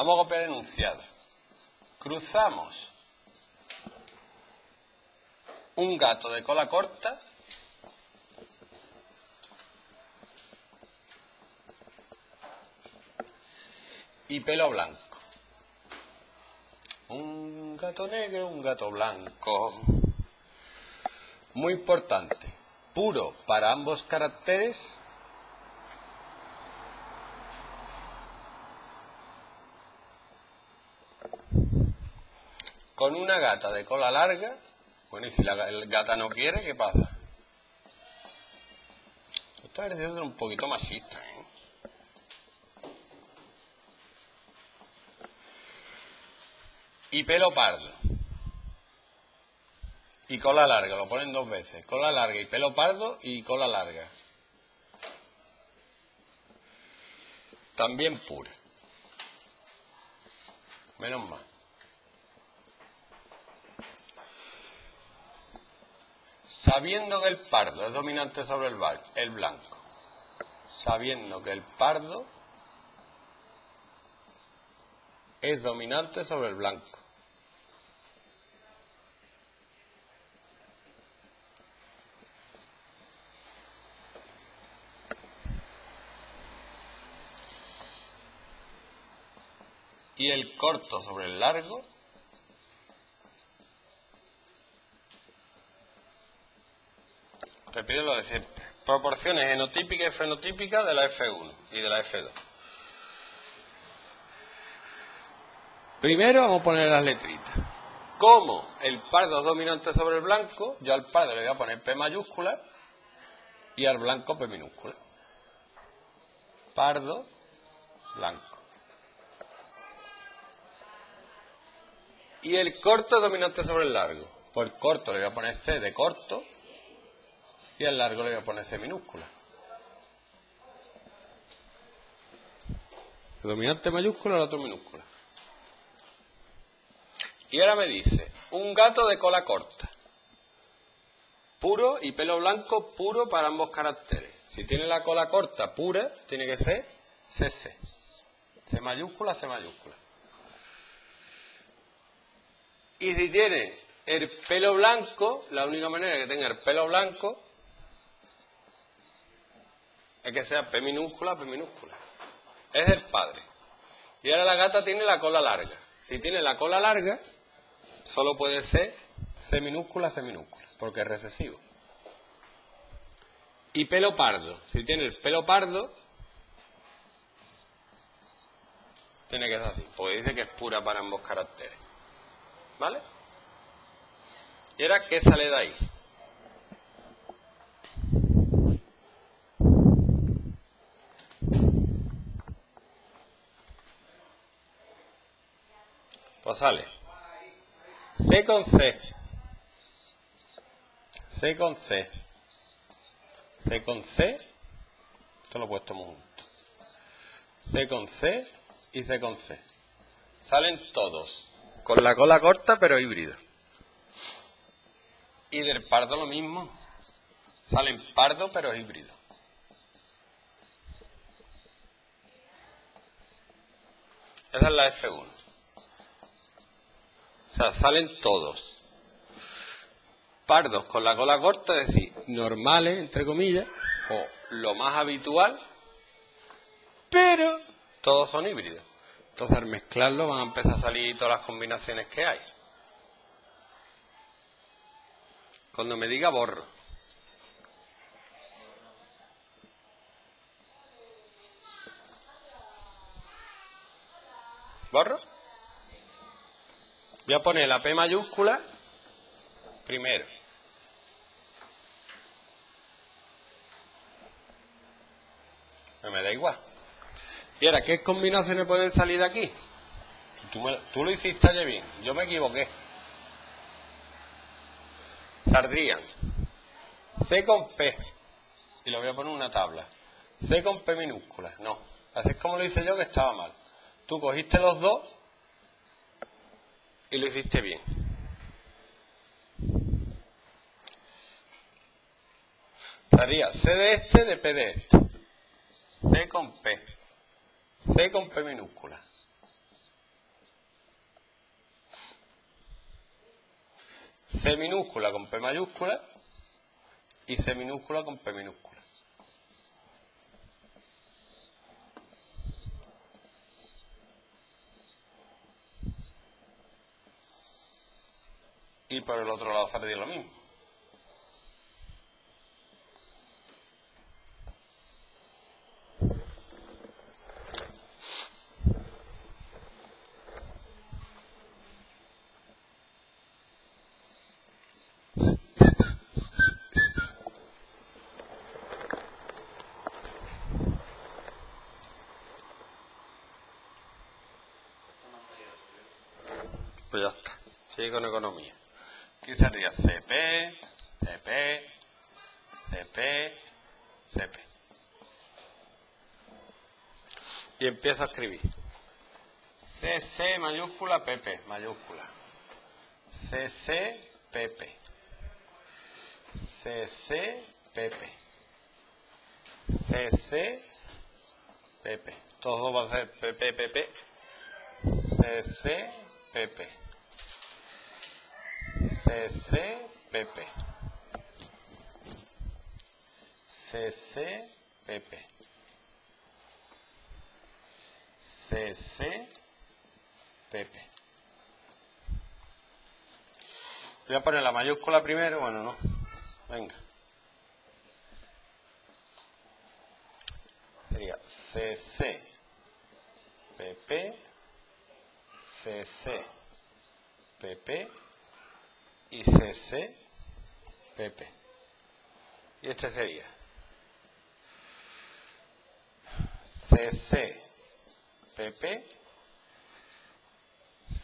Vamos a copiar enunciado. Cruzamos un gato de cola corta y pelo blanco. Un gato negro, un gato blanco. Muy importante. Puro para ambos caracteres. Con una gata de cola larga. Bueno, y si la gata no quiere, ¿qué pasa? Esto ser un poquito machista, ¿eh? y pelo pardo. Y cola larga, lo ponen dos veces. Cola larga y pelo pardo y cola larga. También pura. Menos mal. Sabiendo que el pardo es dominante sobre el, blanco. Sabiendo que el pardo es dominante sobre el blanco. y el corto sobre el largo. Proporciones genotípicas y fenotípicas de la F1 y de la F2. Primero vamos a poner las letritas. Como el pardo dominante sobre el blanco, yo al pardo le voy a poner P mayúscula y al blanco P minúscula. Pardo, blanco. Y el corto dominante sobre el largo. Por corto le voy a poner C de corto y al largo le voy a poner C minúscula. El dominante mayúscula, el otro minúscula. Y ahora me dice, un gato de cola corta. Puro y pelo blanco puro para ambos caracteres. Si tiene la cola corta pura, tiene que ser CC. C mayúscula, C mayúscula. Y si tiene el pelo blanco, la única manera que tenga el pelo blanco es que sea P minúscula, P minúscula. Es el padre. Y ahora la gata tiene la cola larga. Si tiene la cola larga, solo puede ser C minúscula, C minúscula, porque es recesivo. Y pelo pardo. Si tiene el pelo pardo, tiene que ser así, porque dice que es pura para ambos caracteres. ¿Vale? ¿Y ahora qué sale de ahí? Sale C con C, C con C, C con C, esto lo he puesto muy junto, C con C y C con C. Salen todos. Con la cola corta, pero híbrido. Y del pardo lo mismo. Salen pardo, pero híbrido. Esa es la F1. O sea, salen todos. Pardos con la cola corta, es decir, normales, entre comillas, o lo más habitual, pero todos son híbridos. Entonces al mezclarlo van a empezar a salir todas las combinaciones que hay. Cuando me diga borro. ¿Borro? Voy a poner la P mayúscula primero. Me da igual. Y ahora, ¿qué combinaciones pueden salir de aquí? Tú, lo hiciste ayer bien, yo me equivoqué. Saldrían C con P, y lo voy a poner en una tabla. C con P minúscula, no. Así es como lo hice yo que estaba mal. Tú cogiste los dos y lo hiciste bien. Estaría C de este de P de este. C con P. C con P minúscula. C minúscula con P mayúscula y C minúscula con P minúscula. Y por el otro lado saldría lo mismo. Pues ya está. Sigue con economía. Aquí sería CP, CP, CP, CP. Y empiezo a escribir. CC mayúscula, PP mayúscula. CC, PP. CC, PP. CC, PP. Todo va a ser PP, PP. CC, PP. CCPP. CCPP. CCPP. Voy a poner la mayúscula primero, bueno, no. Venga. Sería CC, PP, CC, PP y CC, PP. Y este sería CC, PP,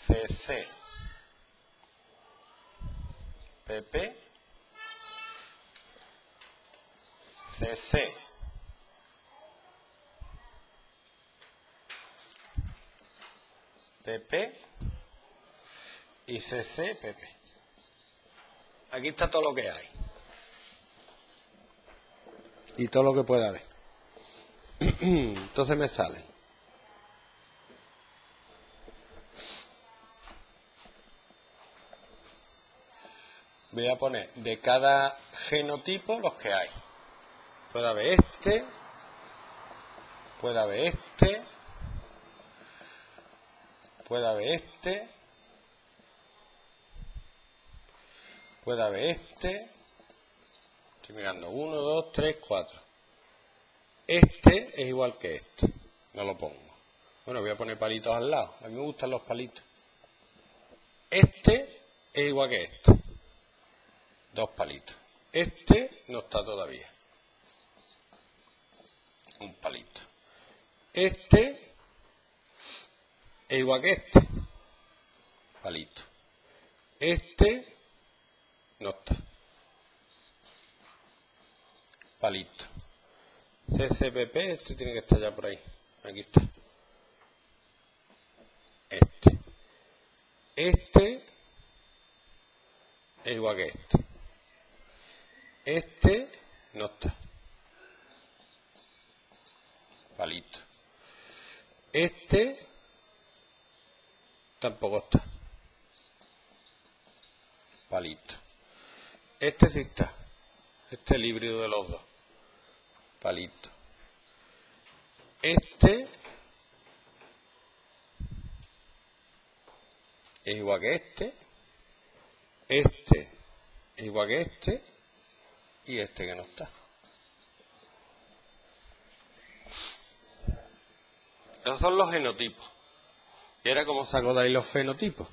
CC, PP, CC, PP y CC, PP. Aquí está todo lo que hay. Y todo lo que pueda haber. Entonces me sale. Voy a poner de cada genotipo los que hay. Puede haber este, puede haber este, puede haber este, puede haber este, estoy mirando, 1, 2, 3, 4. Este es igual que este, no lo pongo. Bueno, voy a poner palitos al lado, a mí me gustan los palitos. Este es igual que este, dos palitos. Este no está todavía, un palito. Este es igual que este, palito. Este no está. Palito. CCPP, este tiene que estar ya por ahí. Aquí está. Este. Este es igual que este. Este no está. Palito. Este tampoco está. Palito. Este sí está. Este es el híbrido de los dos. Palito. Este es igual que este. Este es igual que este. Y este que no está. Esos son los genotipos. ¿Y ahora cómo saco de ahí los fenotipos?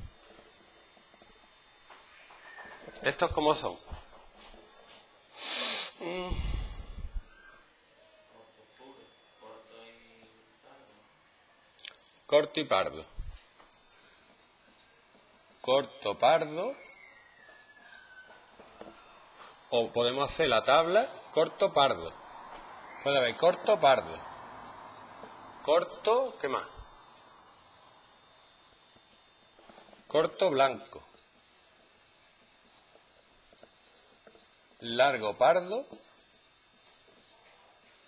¿Estos cómo son? Corto y pardo. Corto, pardo. O podemos hacer la tabla corto, pardo. Puede haber corto, pardo. Corto, ¿qué más? Corto, blanco. largo pardo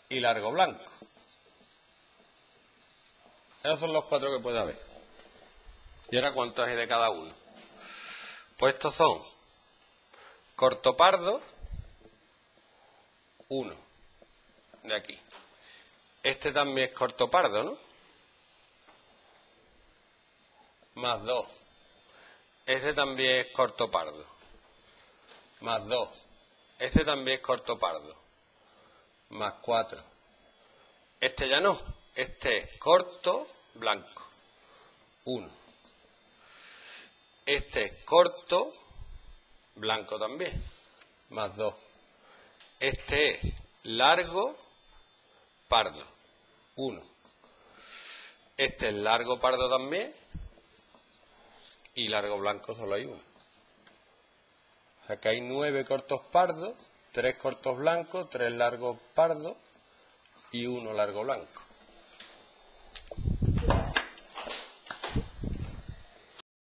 y largo blanco. Esos son los cuatro que puede haber. ¿Y ahora cuántos hay de cada uno? Pues estos son corto pardo, 1 de aquí. Este también es corto pardo, ¿no? Más 2. Este también es corto pardo. Más 2. Este también es corto pardo. Más 4. Este ya no. Este es corto blanco. 1. Este es corto blanco también. Más 2. Este es largo pardo. 1. Este es largo pardo también. Y largo blanco solo hay uno. O sea que hay nueve cortos pardos, tres cortos blancos, tres largos pardos y uno largo blanco.